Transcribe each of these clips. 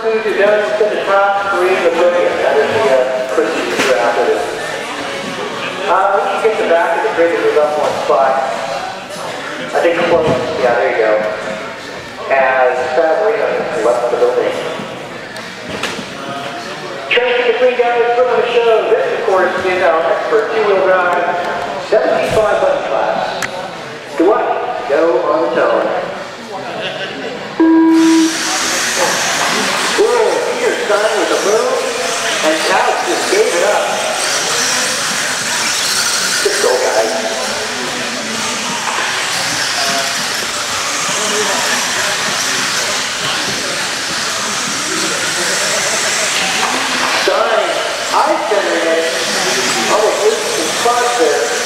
does to the top three of the podium. That is the uh. Uh, we can get the back of the grid to move up one spot. I think close. Yeah, there you go. As Fab Reno left the building. Tracy between guys put on the show. This, of course, is our expert two-wheel drive 75 button class. Dwight, go on the tone. Whoa, Peter Stein with the move, and Alex just gave it up. Good go, guys. Stein, eye-centering it, almost loses some spots there.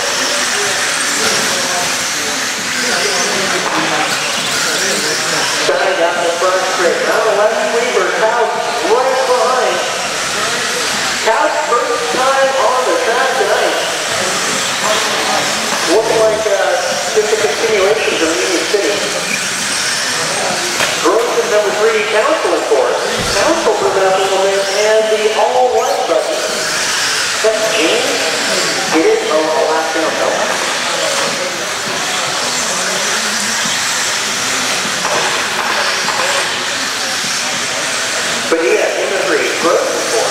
Stein down the front straight. Now the left sweeper, Couch right behind. Couch first time on the track tonight. Looking like uh, just a continuation of Union City. Grossman number three, Council course. Council moving up a little bit, and the all-white button. That's James. It is, oh, I'll last down, no. But yeah, in the three, Grossman four.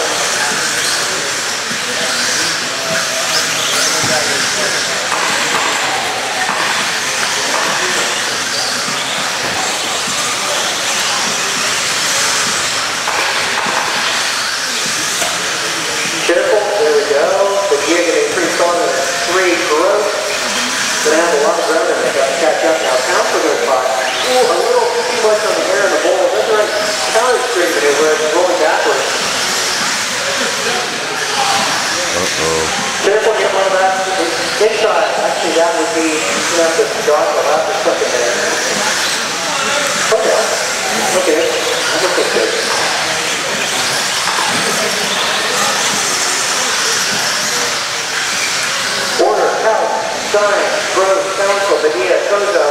Careful, there we go. The gig at a pretty solid three gross. Gonna have a lot of ground and they got to catch up now. Pound for their spot. Ooh, a little too much on the air in the bowl. That's right. Counter streak maneuver, it's rolling backwards. Uh-oh. Careful, get one of that inside. Actually, that would be, you have to drop the last or second there. Okay. Okay. Looks okay. Order, House, Stein, Gross, Council, Padilla, Kozo,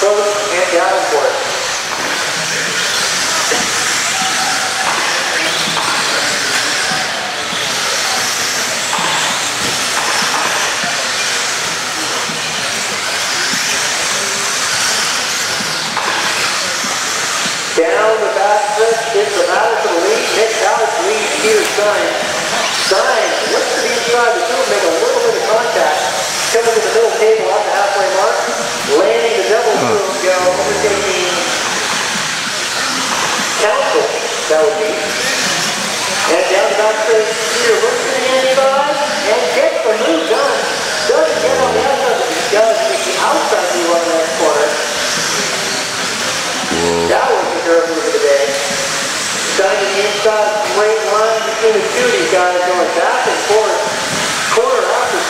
Gross, and Davenport. Down the back it's the Madison lead. Nick Alex leads Peter Stein. Stein looks to the inside the field, make a little bit of contact. Coming to the middle table at the halfway mark. Landing the double move, go overtaking Council, that would be. And down the back stretch, Peter looks to the inside and gets the move done. Doesn't get on the outside, but he does make the outside move on the next corner. That was the curve move of the day. Down to the inside, straight line between the two of these guys going back and forth,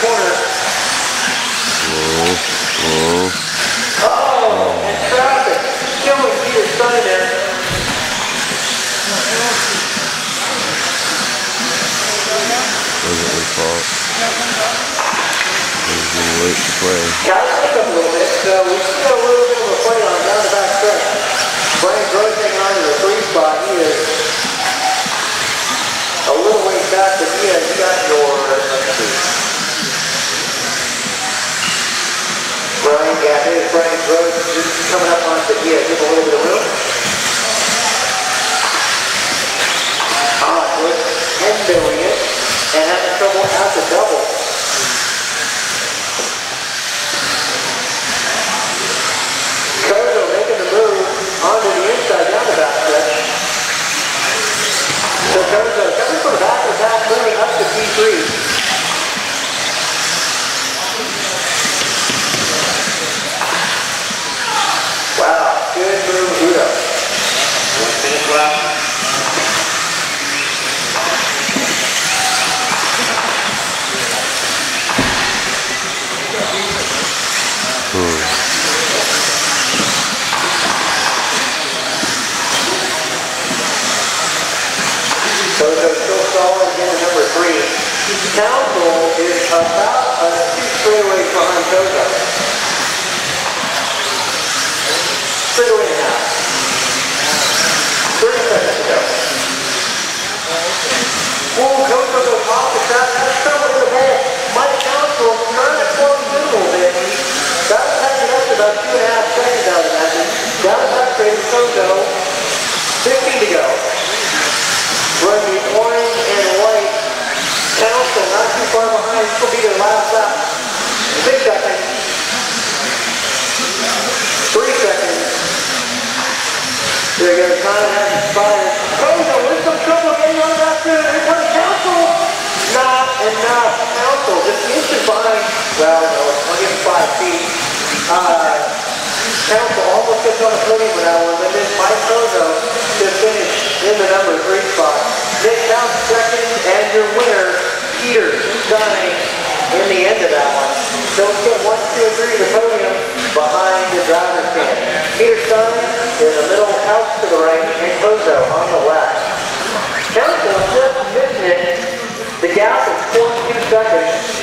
after. Oh, Oh, and traffic killing Peter Stein there. wasn't his fault. He was getting late to play. Guys picked up a little bit, so we still got a little bit of a fight on down the back stretch. Brian Gross hanging on to the three spot. He is a little ways back, but yeah, you got your, let's see. Brian, yeah, there's Brian Gross just coming up on the, yeah, give a little bit of room. Council is about a two behind Straightaway and a half. 30 seconds to go. Whoa, Coco goes off the. That's trouble the hole. My Council trying to close in a little. That'll up to about two and a half seconds out of that. That'll 15 to go. Well, no, it's 25 feet. Uh, Council almost gets on the podium now, and then it's Mike Kozo to finish in the number three spot. Nick Couch second, and your winner, Peter Stein, in the end of that one. Don't get one, two, the podium behind the driver's stand. Peter Stein in the middle, Couch to the right, and Kozo on the left. Council